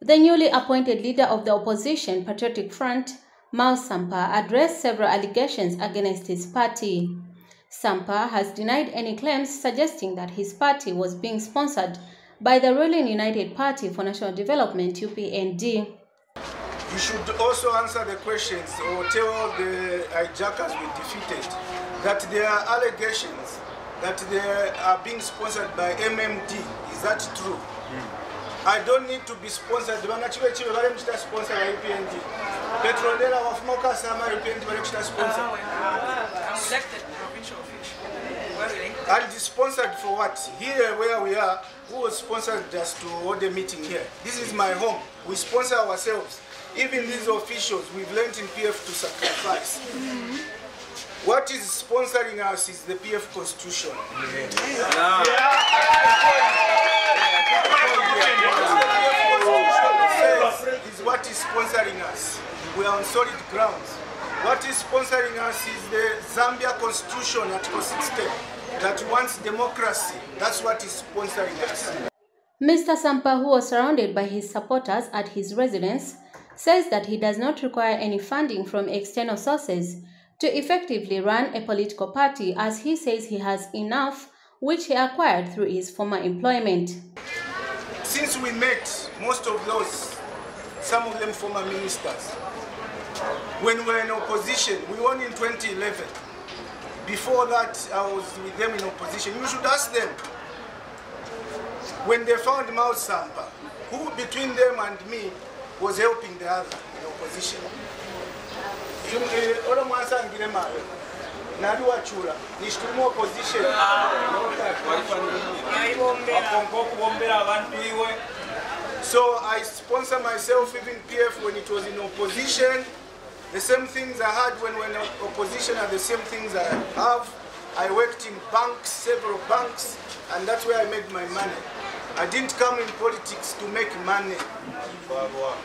The newly appointed leader of the opposition Patriotic Front, Miles Sampa, addressed several allegations against his party. Sampa has denied any claims suggesting that his party was being sponsored by the ruling United Party for National Development UPND. You should also answer the questions or tell the hijackers we defeated that there are allegations that they are being sponsored by MMD. Is that true? Mm. I don't need to be sponsored. Bangachiwe chiwe vale mchita sponsor wa UPND. Petrolera wafumoka sama UPND vale mchita sponsor. I'm elected provincial official. Where are they? And sponsored for what? Here where we are, who was sponsored us to hold a meeting here? This is my home. We sponsor ourselves. Even these officials, we've learned in PF to sacrifice. What is sponsoring us is the PF Constitution. Yeah. Yeah. Is what is sponsoring us. We are on solid grounds. What is sponsoring us is the Zambia Constitution, Article 60, that wants democracy. That's what is sponsoring us. Mr. Sampa, who was surrounded by his supporters at his residence, says that he does not require any funding from external sources to effectively run a political party as he says he has enough which he acquired through his former employment. Since we met, most of those, some of them former ministers, when we were in opposition, we won in 2011. Before that, I was with them in opposition. You should ask them. When they found Miles Sampa, who between them and me was helping the other in opposition. Eh, Ora mwansangire mayo nali opposition. Okubombera abantu iwe. So i sponsor myself even pf when it was in opposition. The same things i had when in opposition are the same things i have. I worked in banks several banks and that's where i made my money. I didn't come in politics to make money.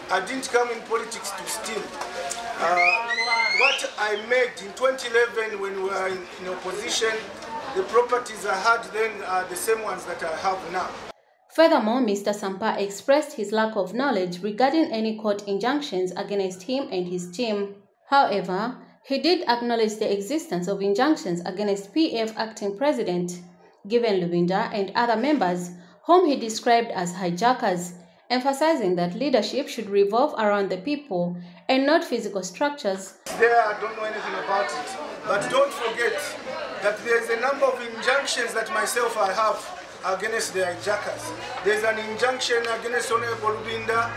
I didn't come in politics to steal. Uh, I made in 2011 when we were in, in opposition, the properties I had then are the same ones that I have now. Furthermore, Mr. Sampa expressed his lack of knowledge regarding any court injunctions against him and his team. However, he did acknowledge the existence of injunctions against PF acting president, Given Lubinda, and other members whom he described as hijackers, emphasizing that leadership should revolve around the people and not physical structures. There, I don't know anything about it. But don't forget that there's a number of injunctions that myself I have against the hijackers. There's an injunction against Honorable Lubinda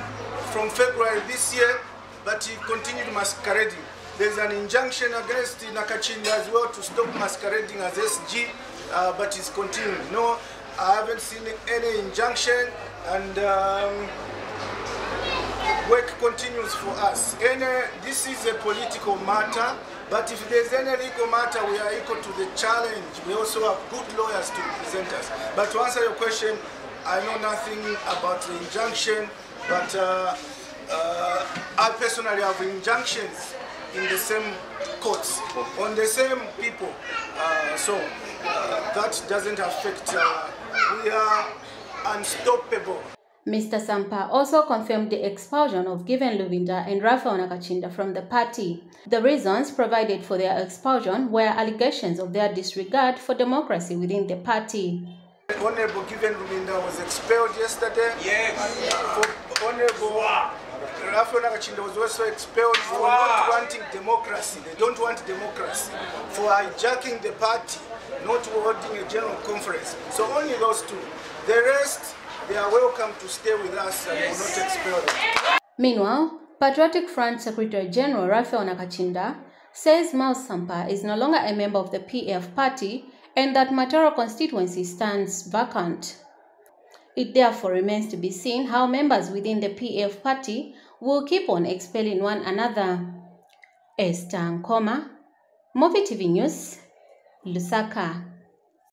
from February this year, but he continued masquerading. There's an injunction against Nakachinda as well to stop masquerading as SG, uh, but he's continuing. No, I haven't seen any injunction and um, work continues for us. This is a political matter, but if there's any legal matter, we are equal to the challenge. We also have good lawyers to represent us. But to answer your question, I know nothing about the injunction, but uh, uh, I personally have injunctions in the same courts, on the same people. Uh, so uh, that doesn't affect uh, we are unstoppable. Mr. Sampa also confirmed the expulsion of Given Lubinda and Raphael Nakachinda from the party. The reasons provided for their expulsion were allegations of their disregard for democracy within the party. Honorable Given Lubinda was expelled yesterday. Yes. For Honorable Raphael Nakachinda was also expelled for not wanting democracy. They don't want democracy. For hijacking the party not holding a general conference. So only those two. The rest, they are welcome to stay with us and yes. will not expel them. Meanwhile, Patriotic Front Secretary General Raphael Nakachinda says Miles Sampa is no longer a member of the PF party and that Matero constituency stands vacant. It therefore remains to be seen how members within the PF party will keep on expelling one another. Esther Nkoma, Muvi TV News, Lusaka